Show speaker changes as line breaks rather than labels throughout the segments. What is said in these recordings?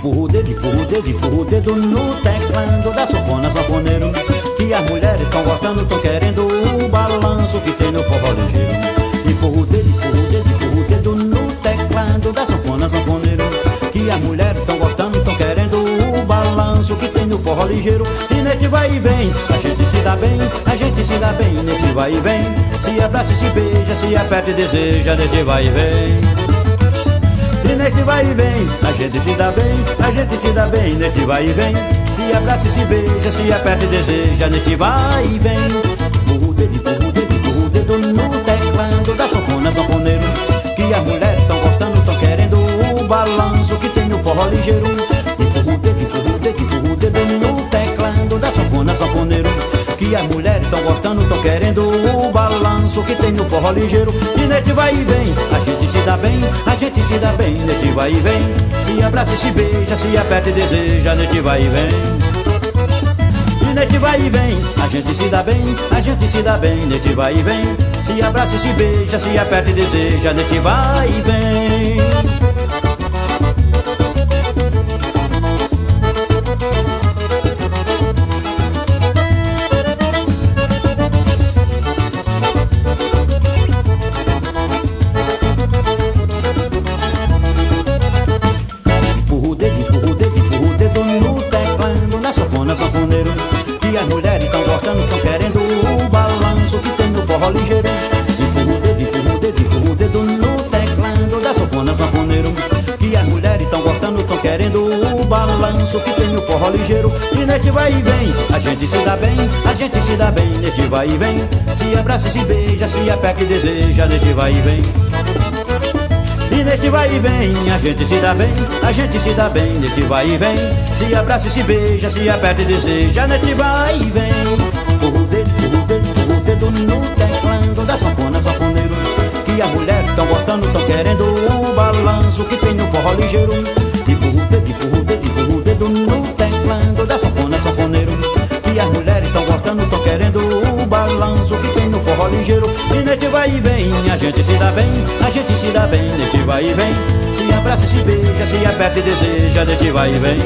Empurra o dedo, empurra o dedo, empurra o dedo no teclado da sanfona sanfoneiro Que as mulheres tão gostando, tão querendo o balanço que tem no forró ligeiro. Empurra o dedo, empurra o dedo, empurra o dedo no teclado da sanfona sanfoneiro Que as mulheres tão gostando, tão querendo o balanço que tem no forró ligeiro. E neste vai e vem, a gente se dá bem, a gente se dá bem Neste vai e vem, se abraça e se beija, se aperta e deseja Neste vai e vem e neste vai e vem, a gente se dá bem, a gente se dá bem, neste vai e vem. Se abraça e se beija, se aperta e deseja, neste vai e vem. Burro dedo, burro dedo, burro dedo no teclado da sanfona, sanfoneiro. Que as mulheres tão gostando, tão querendo o balanço que tem no forró ligeiro. Empurra o dedo, empurra o dedo, empurra o dedo no teclado da sanfona, sanfoneiro. Que as mulheres tão gostando, tão querendo o balanço que tem no forró ligeiro. E neste vai e vem, a gente se dá bem, a gente se dá bem, neste vai e vem. Se abraça e se beija, se aperta e deseja, neste vai e vem. E neste vai e vem, a gente se dá bem, a gente se dá bem, neste vai e vem. Se abraça e se beija, se aperta e deseja, neste vai e vem. Sanfona, sanfoneiro Que as mulheres tão gostando, tão querendo o balanço que tem no forró ligeiro. Empurra o dedo, empurra o dedo, empurra o dedo no teclado da sanfona, sanfoneiro. Que as mulheres tão gostando, tão querendo o balanço que tem no forró ligeiro. E neste vai e vem, a gente se dá bem, a gente se dá bem Neste vai e vem, se abraça e se beija, se aperta e deseja Neste vai e vem e neste vai e vem, a gente se dá bem, a gente se dá bem, neste vai e vem. Se abraça e se beija, se aperta e deseja, neste vai e vem. Empurra o dedo, empurra o dedo, o dedo no teclado da sanfona, sanfoneiro. Que as mulheres tão botando, tão querendo o balanço que tem no forró ligeiro. Ligeiro. E neste vai e vem, a gente se dá bem, a gente se dá bem, neste vai e vem. Se abraça e se beija, se aperta e deseja, neste vai e vem.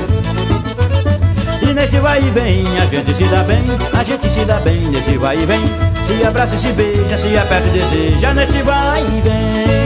E neste vai e vem, a gente se dá bem, a gente se dá bem, neste vai e vem. Se abraça e se beija, se aperta e deseja, neste vai e vem.